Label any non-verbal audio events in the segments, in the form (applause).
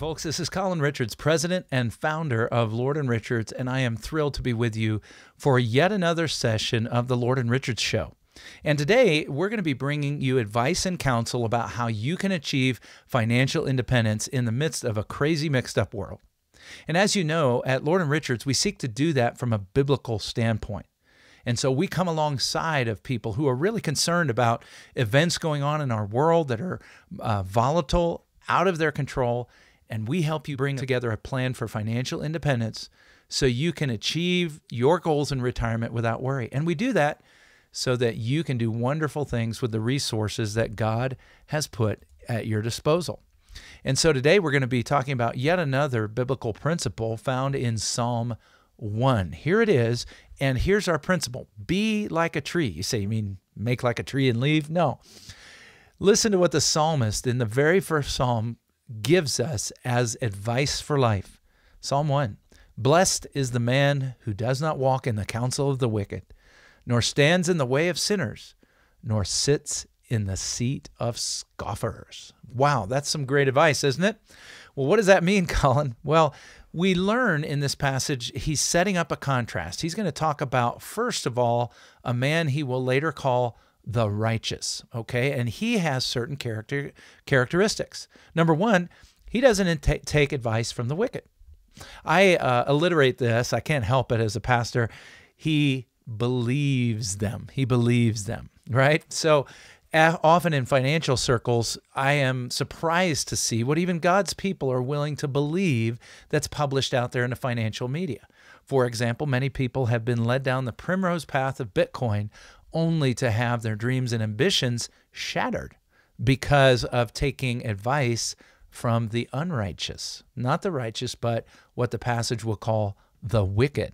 Folks, this is Colin Richards, president and founder of Lord and Richards, and I am thrilled to be with you for yet another session of the Lord and Richards Show. And today we're going to be bringing you advice and counsel about how you can achieve financial independence in the midst of a crazy mixed up world. And as you know, at Lord and Richards, we seek to do that from a biblical standpoint. And so we come alongside of people who are really concerned about events going on in our world that are uh, volatile, out of their control, and we help you bring together a plan for financial independence so you can achieve your goals in retirement without worry. And we do that so that you can do wonderful things with the resources that God has put at your disposal. And so today we're going to be talking about yet another biblical principle found in Psalm 1. Here it is, and here's our principle be like a tree. You say, you mean make like a tree and leave? No. Listen to what the psalmist in the very first psalm gives us as advice for life. Psalm 1 Blessed is the man who does not walk in the counsel of the wicked, nor stands in the way of sinners, nor sits in the seat of scoffers. Wow, that's some great advice, isn't it? Well, what does that mean, (laughs) Colin? Well, we learn in this passage he's setting up a contrast. He's going to talk about, first of all, a man he will later call the righteous. Okay. And he has certain character characteristics. Number one, he doesn't take advice from the wicked. I uh, alliterate this. I can't help it as a pastor. He believes them. He believes them, right? So often in financial circles, I am surprised to see what even God's people are willing to believe that's published out there in the financial media. For example, many people have been led down the primrose path of Bitcoin only to have their dreams and ambitions shattered because of taking advice from the unrighteous, not the righteous, but what the passage will call the wicked.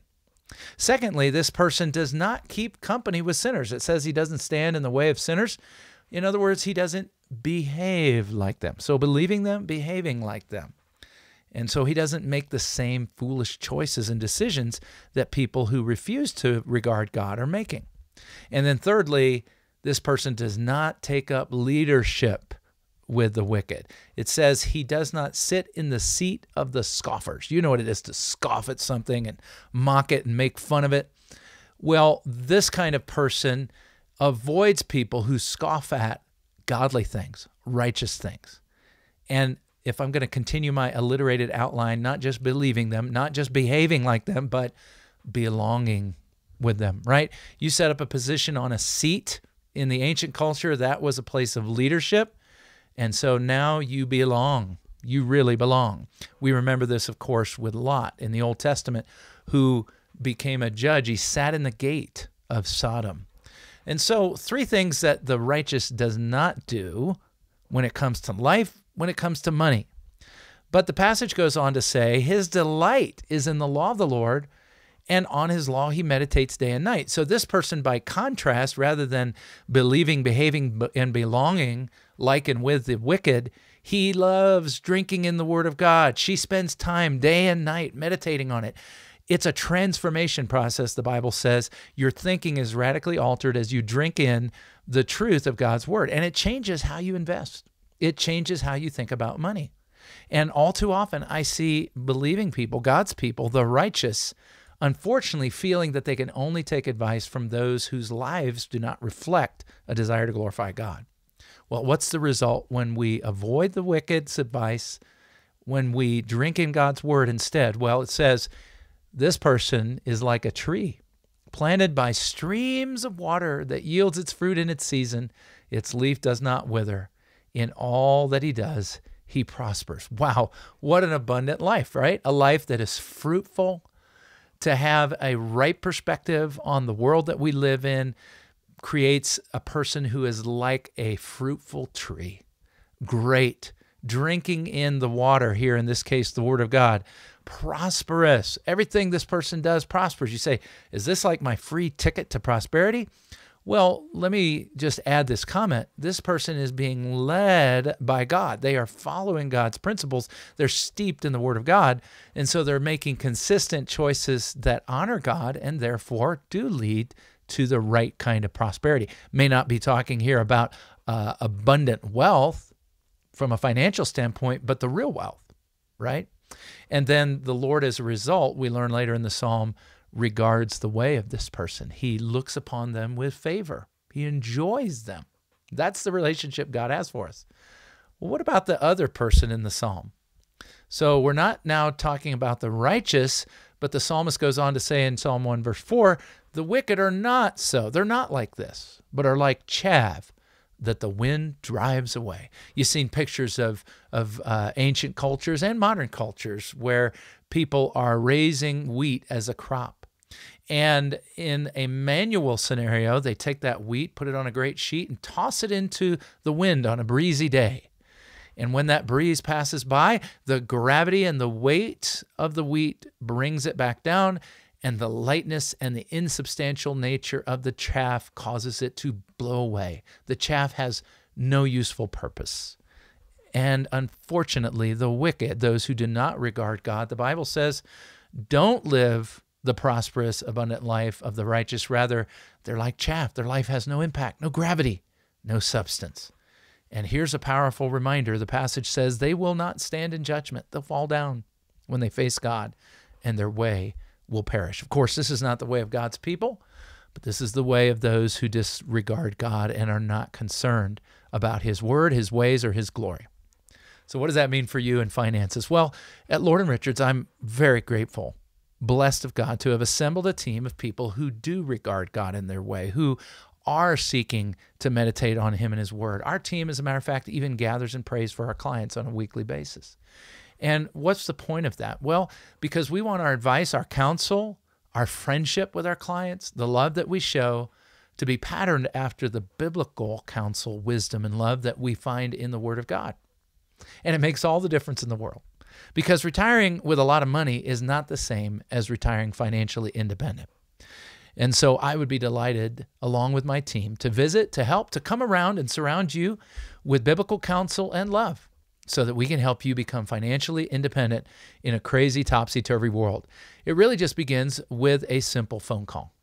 Secondly, this person does not keep company with sinners. It says he doesn't stand in the way of sinners. In other words, he doesn't behave like them. So, believing them, behaving like them. And so he doesn't make the same foolish choices and decisions that people who refuse to regard God are making. And then, thirdly, this person does not take up leadership with the wicked. It says he does not sit in the seat of the scoffers. You know what it is to scoff at something and mock it and make fun of it. Well, this kind of person avoids people who scoff at godly things, righteous things. And if I'm going to continue my alliterated outline, not just believing them, not just behaving like them, but belonging with them, right? You set up a position on a seat in the ancient culture, that was a place of leadership. And so now you belong. You really belong. We remember this, of course, with Lot in the Old Testament, who became a judge. He sat in the gate of Sodom. And so, three things that the righteous does not do when it comes to life, when it comes to money. But the passage goes on to say, His delight is in the law of the Lord, and on his law he meditates day and night. So, this person, by contrast, rather than believing, behaving, and belonging like and with the wicked, he loves drinking in the word of God. She spends time day and night meditating on it. It's a transformation process, the Bible says. Your thinking is radically altered as you drink in the truth of God's word, and it changes how you invest. It changes how you think about money. And all too often, I see believing people, God's people, the righteous, unfortunately feeling that they can only take advice from those whose lives do not reflect a desire to glorify God. Well, what's the result when we avoid the wicked's advice, when we drink in God's word instead? Well, it says this person is like a tree planted by streams of water that yields its fruit in its season. Its leaf does not wither. In all that he does, he prospers. Wow, what an abundant life, right? A life that is fruitful, to have a right perspective on the world that we live in creates a person who is like a fruitful tree. Great. Drinking in the water, here in this case, the Word of God. Prosperous. Everything this person does prospers. You say, is this like my free ticket to prosperity? Well, let me just add this comment. This person is being led by God. They are following God's principles. They're steeped in the Word of God. And so they're making consistent choices that honor God and therefore do lead to the right kind of prosperity. May not be talking here about uh, abundant wealth from a financial standpoint, but the real wealth. right? And then the Lord, as a result, we learn later in the psalm, regards the way of this person. He looks upon them with favor, He enjoys them. That's the relationship God has for us. Well, what about the other person in the psalm? So we're not now talking about the righteous, but the psalmist goes on to say in Psalm 1, verse 4 the wicked are not so. They're not like this, but are like chaff that the wind drives away. You've seen pictures of, of uh, ancient cultures and modern cultures where people are raising wheat as a crop. And in a manual scenario, they take that wheat, put it on a great sheet, and toss it into the wind on a breezy day. And when that breeze passes by, the gravity and the weight of the wheat brings it back down, and the lightness and the insubstantial nature of the chaff causes it to blow away. The chaff has no useful purpose. And unfortunately, the wicked, those who do not regard God, the Bible says, don't live the prosperous, abundant life of the righteous. Rather, they're like chaff. Their life has no impact, no gravity, no substance. And here's a powerful reminder the passage says, they will not stand in judgment. They'll fall down when they face God, and their way will perish. Of course, this is not the way of God's people, but this is the way of those who disregard God and are not concerned about His word, His ways, or His glory. So, what does that mean for you in finances? Well, at Lord and Richards, I'm very grateful, blessed of God, to have assembled a team of people who do regard God in their way, who are seeking to meditate on Him and His Word. Our team, as a matter of fact, even gathers and prays for our clients on a weekly basis. And what's the point of that? Well, because we want our advice, our counsel, our friendship with our clients, the love that we show to be patterned after the biblical counsel, wisdom, and love that we find in the Word of God. And it makes all the difference in the world because retiring with a lot of money is not the same as retiring financially independent. And so I would be delighted, along with my team, to visit, to help, to come around and surround you with biblical counsel and love so that we can help you become financially independent in a crazy, topsy turvy world. It really just begins with a simple phone call.